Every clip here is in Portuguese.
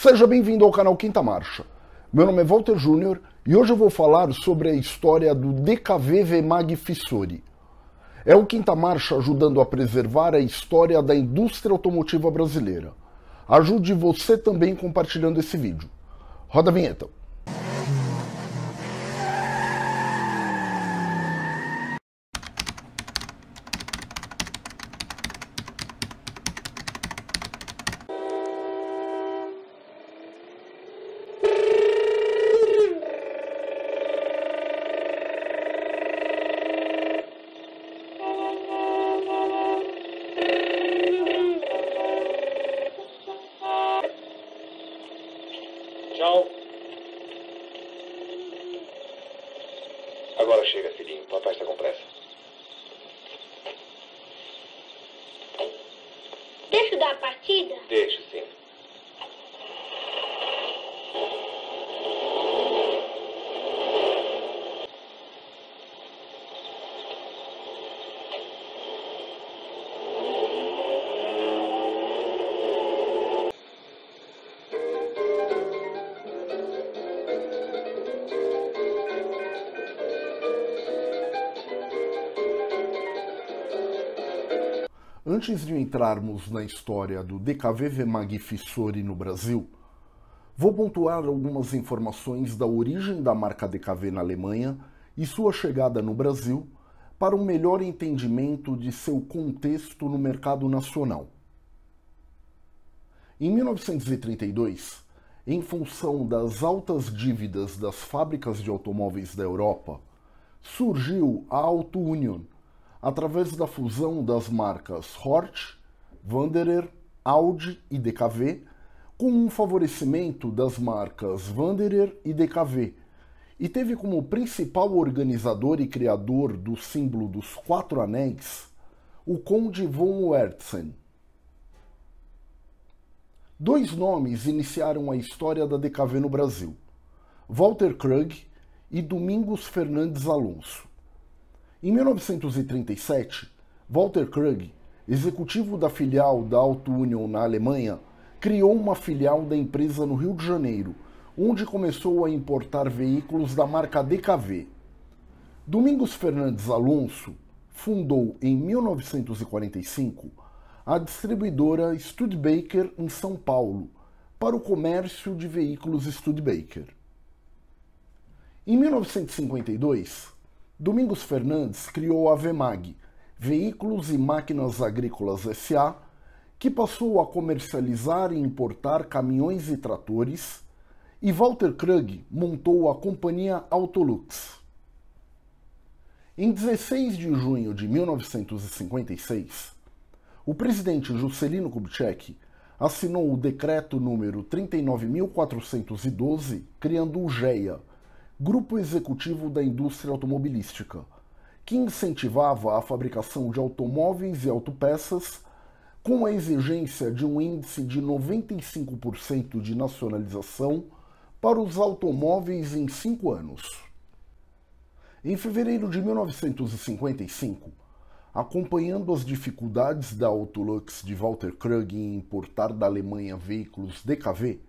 Seja bem-vindo ao canal Quinta Marcha. Meu nome é Walter Júnior e hoje eu vou falar sobre a história do DKV Vemag Fissori. É o Quinta Marcha ajudando a preservar a história da indústria automotiva brasileira. Ajude você também compartilhando esse vídeo. Roda a vinheta. Antes de entrarmos na história do DKV Vemag Fissori no Brasil, vou pontuar algumas informações da origem da marca DKV na Alemanha e sua chegada no Brasil para um melhor entendimento de seu contexto no mercado nacional. Em 1932, em função das altas dívidas das fábricas de automóveis da Europa, surgiu a Auto Union, através da fusão das marcas Hort, Wanderer, Audi e DKV, com um favorecimento das marcas Wanderer e DKV, e teve como principal organizador e criador do símbolo dos quatro anéis o Conde von Wertzen. Dois nomes iniciaram a história da DKV no Brasil: Walter Krug e Domingos Fernandes Alonso. Em 1937, Walter Krug, executivo da filial da Auto Union na Alemanha, criou uma filial da empresa no Rio de Janeiro, onde começou a importar veículos da marca DKV. Domingos Fernandes Alonso fundou em 1945 a distribuidora Studebaker em São Paulo para o comércio de veículos Studebaker. Em 1952, Domingos Fernandes criou a VEMAG, Veículos e Máquinas Agrícolas SA, que passou a comercializar e importar caminhões e tratores, e Walter Krug montou a companhia Autolux. Em 16 de junho de 1956, o presidente Juscelino Kubitschek assinou o decreto número 39.412, criando o GEA, Grupo Executivo da Indústria Automobilística, que incentivava a fabricação de automóveis e autopeças com a exigência de um índice de 95% de nacionalização para os automóveis em cinco anos. Em fevereiro de 1955, acompanhando as dificuldades da Autolux de Walter Krug em importar da Alemanha veículos DKV,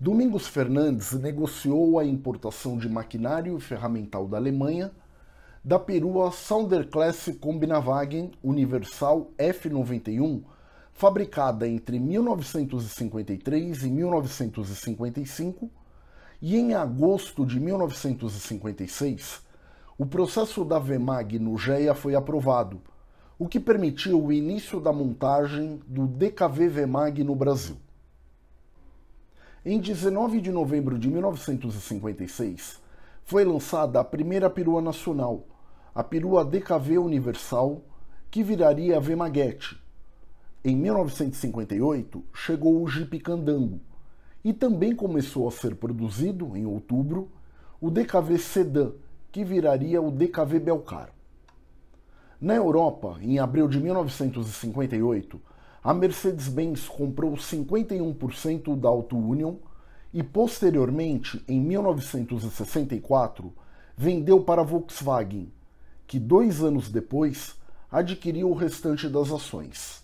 Domingos Fernandes negociou a importação de maquinário e ferramental da Alemanha da perua Sonderklasse Kombinavagen Universal F91, fabricada entre 1953 e 1955, e em agosto de 1956, o processo da VEMAG no GEA foi aprovado, o que permitiu o início da montagem do DKV VEMAG no Brasil. Em 19 de novembro de 1956, foi lançada a primeira perua nacional, a perua DKV Universal, que viraria a Vemaguete. Em 1958, chegou o Jeep Candango, e também começou a ser produzido, em outubro, o DKV Sedan, que viraria o DKV Belcar. Na Europa, em abril de 1958, a Mercedes-Benz comprou 51% da Auto Union e, posteriormente, em 1964, vendeu para a Volkswagen, que dois anos depois adquiriu o restante das ações.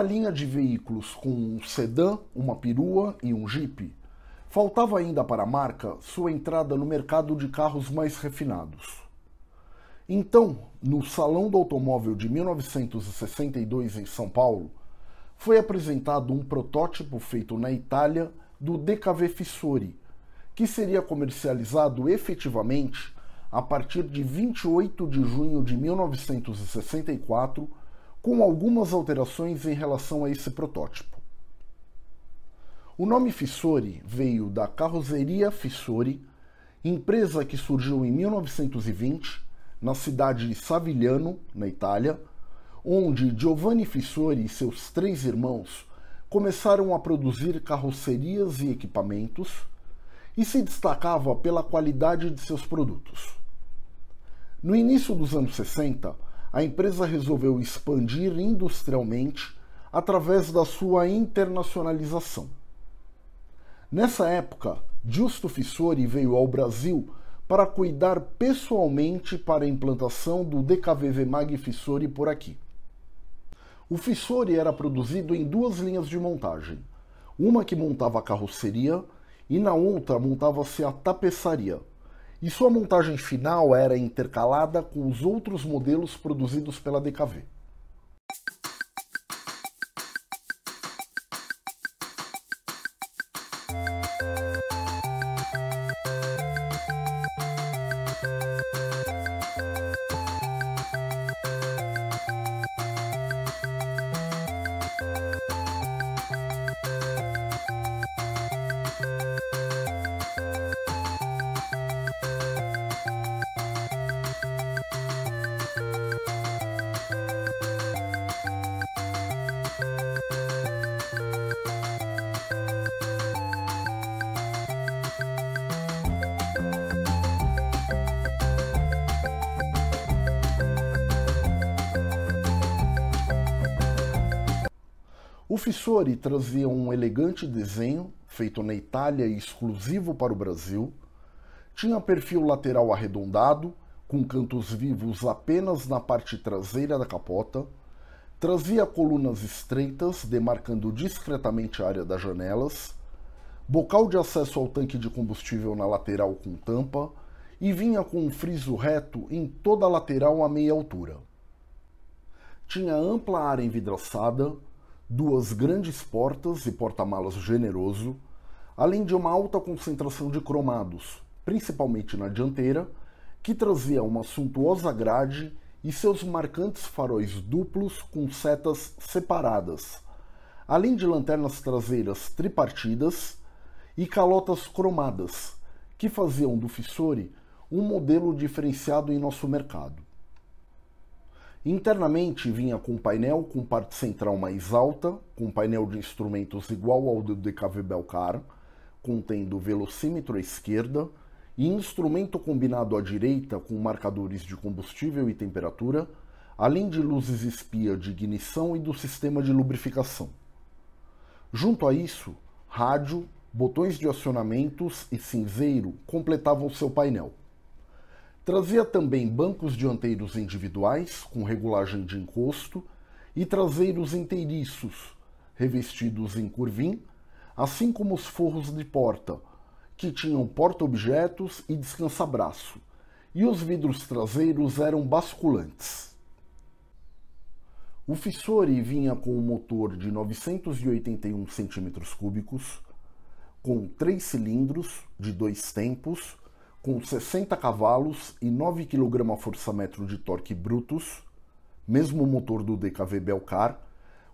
Uma linha de veículos com um sedã, uma perua e um jipe, faltava ainda para a marca sua entrada no mercado de carros mais refinados. Então, no Salão do Automóvel de 1962 em São Paulo, foi apresentado um protótipo feito na Itália do DKV Fissori, que seria comercializado efetivamente a partir de 28 de junho de 1964, com algumas alterações em relação a esse protótipo. O nome Fissori veio da Carroceria Fissori, empresa que surgiu em 1920 na cidade de Savigliano, na Itália, onde Giovanni Fissori e seus três irmãos começaram a produzir carrocerias e equipamentos e se destacava pela qualidade de seus produtos. No início dos anos 60, a empresa resolveu expandir industrialmente através da sua internacionalização. Nessa época, Giusto Fissori veio ao Brasil para cuidar pessoalmente para a implantação do DKVV Mag Fissori por aqui. O Fissori era produzido em duas linhas de montagem, uma que montava a carroceria e na outra montava-se a tapeçaria, e sua montagem final era intercalada com os outros modelos produzidos pela DKV. O Fissori trazia um elegante desenho feito na Itália e exclusivo para o Brasil. Tinha perfil lateral arredondado, com cantos vivos apenas na parte traseira da capota. Trazia colunas estreitas, demarcando discretamente a área das janelas. Bocal de acesso ao tanque de combustível na lateral com tampa e vinha com um friso reto em toda a lateral a meia altura. Tinha ampla área envidraçada, duas grandes portas e porta-malas generoso, além de uma alta concentração de cromados, principalmente na dianteira, que trazia uma suntuosa grade e seus marcantes faróis duplos com setas separadas, além de lanternas traseiras tripartidas e calotas cromadas, que faziam do Fissori um modelo diferenciado em nosso mercado. Internamente vinha com painel com parte central mais alta, com painel de instrumentos igual ao do DKV Belcar, contendo velocímetro à esquerda e instrumento combinado à direita com marcadores de combustível e temperatura, além de luzes espia de ignição e do sistema de lubrificação. Junto a isso, rádio, botões de acionamentos e cinzeiro completavam seu painel. Trazia também bancos dianteiros individuais, com regulagem de encosto, e traseiros inteiriços, revestidos em curvim, assim como os forros de porta, que tinham porta-objetos e descansa-braço, e os vidros traseiros eram basculantes. O Fissori vinha com um motor de 981 cm3, com três cilindros de dois tempos, com 60 cavalos e 9 kgfm de torque brutos, mesmo motor do DKV Belcar,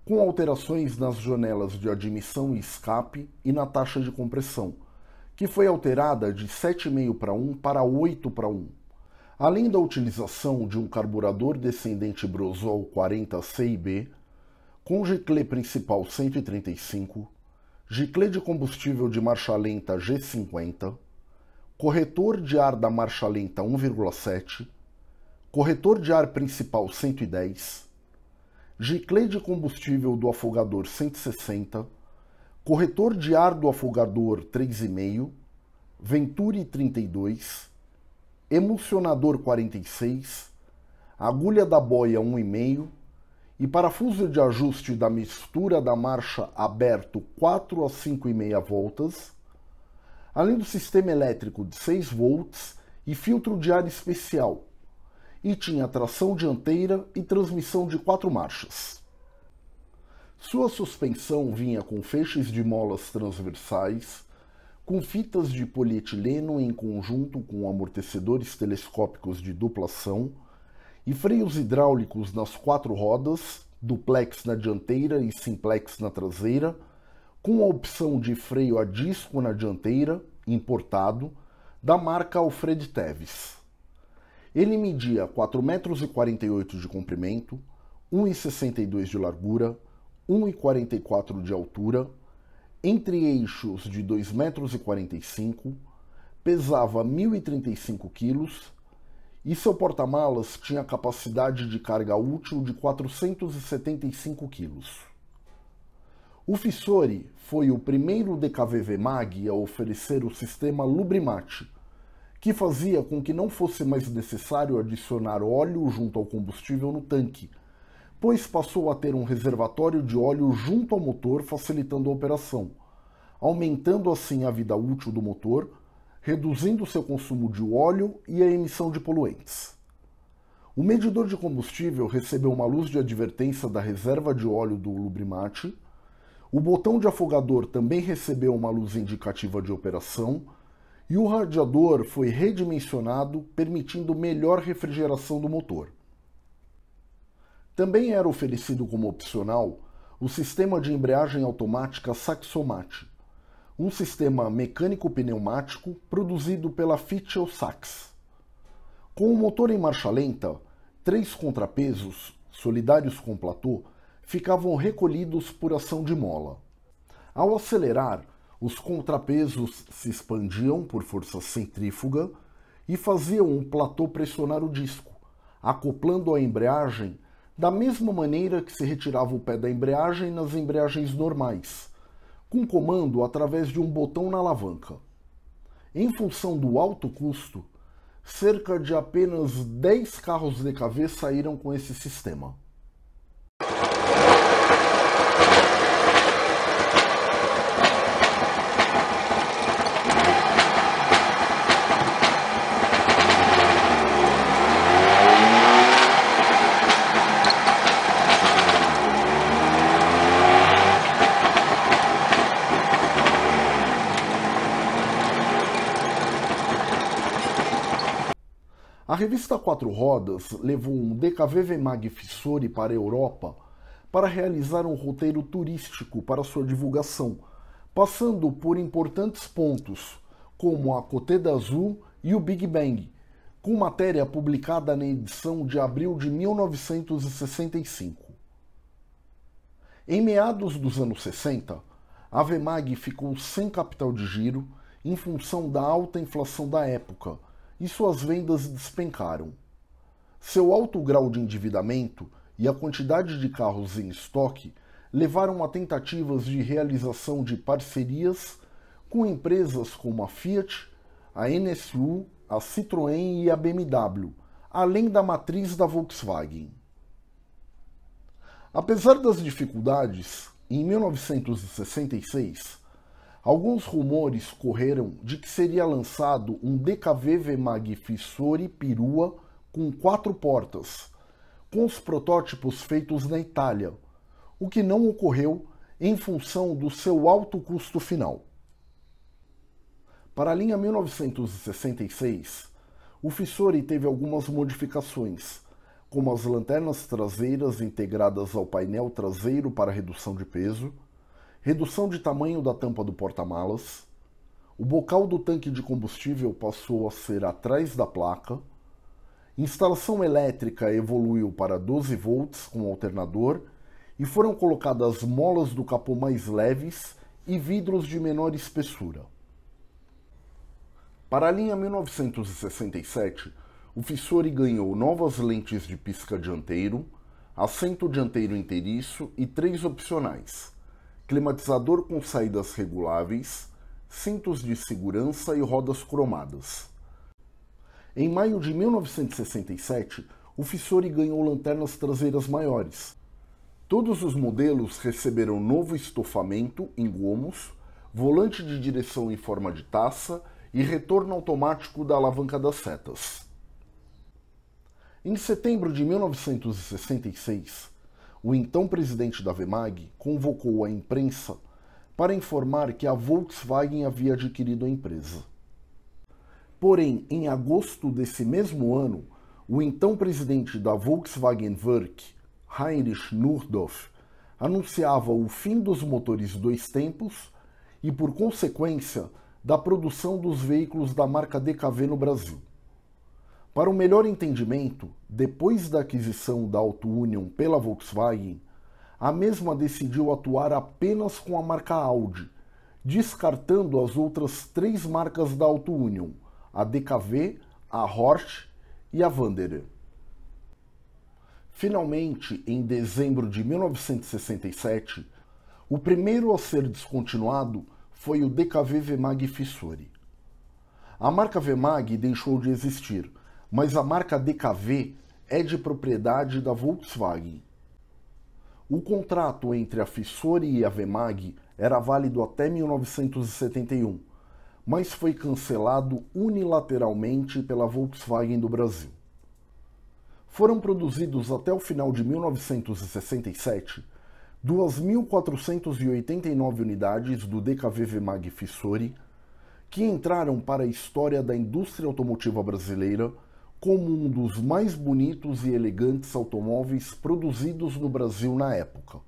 com alterações nas janelas de admissão e escape e na taxa de compressão, que foi alterada de 7,5 para 1 para 8 para 1, além da utilização de um carburador descendente Brosol 40 CIB, com giclê principal 135, giclê de combustível de marcha lenta G50, corretor de ar da marcha lenta 1,7, corretor de ar principal 110, giclê de combustível do afogador 160, corretor de ar do afogador 3,5, Venturi 32, emulsionador 46, agulha da boia 1,5 e parafuso de ajuste da mistura da marcha aberto 4 a 5,5 voltas, além do sistema elétrico de 6 volts e filtro de ar especial, e tinha tração dianteira e transmissão de quatro marchas. Sua suspensão vinha com feixes de molas transversais, com fitas de polietileno em conjunto com amortecedores telescópicos de duplação e freios hidráulicos nas quatro rodas, duplex na dianteira e simplex na traseira, com a opção de freio a disco na dianteira, importado, da marca Alfred Teves. Ele media 4,48 metros de comprimento, 1,62 de largura, 1,44 de altura, entre eixos de 2,45 metros, pesava 1.035 quilos e seu porta-malas tinha capacidade de carga útil de 475 quilos. O Fissori foi o primeiro DKVV MAG a oferecer o sistema Lubrimate, que fazia com que não fosse mais necessário adicionar óleo junto ao combustível no tanque, pois passou a ter um reservatório de óleo junto ao motor facilitando a operação, aumentando assim a vida útil do motor reduzindo seu consumo de óleo e a emissão de poluentes. O medidor de combustível recebeu uma luz de advertência da reserva de óleo do lubrimate. O botão de afogador também recebeu uma luz indicativa de operação e o radiador foi redimensionado, permitindo melhor refrigeração do motor. Também era oferecido como opcional o sistema de embreagem automática Saxomate, um sistema mecânico-pneumático produzido pela Fitchel Sachs. Com o motor em marcha lenta, três contrapesos, solidários com platô, ficavam recolhidos por ação de mola. Ao acelerar, os contrapesos se expandiam por força centrífuga e faziam um platô pressionar o disco, acoplando a embreagem da mesma maneira que se retirava o pé da embreagem nas embreagens normais, com comando através de um botão na alavanca. Em função do alto custo, cerca de apenas 10 carros DKV saíram com esse sistema. Revista Quatro Rodas levou um DKVV Mag Fissori para a Europa para realizar um roteiro turístico para sua divulgação, passando por importantes pontos, como a Côte d'Azur e o Big Bang, com matéria publicada na edição de abril de 1965. Em meados dos anos 60, a Vemag ficou sem capital de giro em função da alta inflação da época e suas vendas despencaram. Seu alto grau de endividamento e a quantidade de carros em estoque levaram a tentativas de realização de parcerias com empresas como a Fiat, a NSU, a Citroën e a BMW, além da matriz da Volkswagen. Apesar das dificuldades, em 1966, Alguns rumores correram de que seria lançado um DKV Vemag Fissori Perua com quatro portas, com os protótipos feitos na Itália, o que não ocorreu em função do seu alto custo final. Para a linha 1966, o Fissori teve algumas modificações, como as lanternas traseiras integradas ao painel traseiro para redução de peso, redução de tamanho da tampa do porta-malas, o bocal do tanque de combustível passou a ser atrás da placa, instalação elétrica evoluiu para 12 volts com alternador e foram colocadas molas do capô mais leves e vidros de menor espessura. Para a linha 1967, o Fissori ganhou novas lentes de pisca dianteiro, assento dianteiro inteiriço e três opcionais climatizador com saídas reguláveis, cintos de segurança e rodas cromadas. Em maio de 1967, o Fissori ganhou lanternas traseiras maiores, Todos os modelos receberam novo estofamento em gomos, volante de direção em forma de taça e retorno automático da alavanca das setas. Em setembro de 1966, o então presidente da Vemag convocou a imprensa para informar que a Volkswagen havia adquirido a empresa. Porém, em agosto desse mesmo ano, o então presidente da Volkswagen Werk, Heinrich Nurdorf, anunciava o fim dos motores dois tempos e, por consequência, da produção dos veículos da marca DKV no Brasil. Para um melhor entendimento, depois da aquisição da Auto Union pela Volkswagen, a mesma decidiu atuar apenas com a marca Audi, descartando as outras três marcas da Auto Union, a DKV, a Horst e a Wanderer. Finalmente, em dezembro de 1967, o primeiro a ser descontinuado foi o DKV Vemag Fissori. A marca Vemag deixou de existir, mas a marca DKV é de propriedade da Volkswagen. O contrato entre a Fissori e a Vemag era válido até 1971, mas foi cancelado unilateralmente pela Volkswagen do Brasil. Foram produzidos até o final de 1967 2.489 unidades do DKV Mag Fissori, que entraram para a história da indústria automotiva brasileira como um dos mais bonitos e elegantes automóveis produzidos no Brasil na época.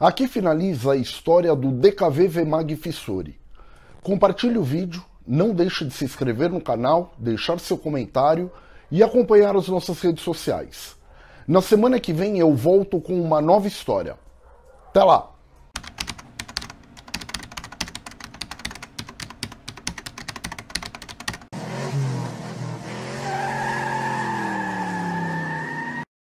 Aqui finaliza a história do DKV Vemag Fissori. Compartilhe o vídeo, não deixe de se inscrever no canal, deixar seu comentário e acompanhar as nossas redes sociais. Na semana que vem eu volto com uma nova história. Até lá!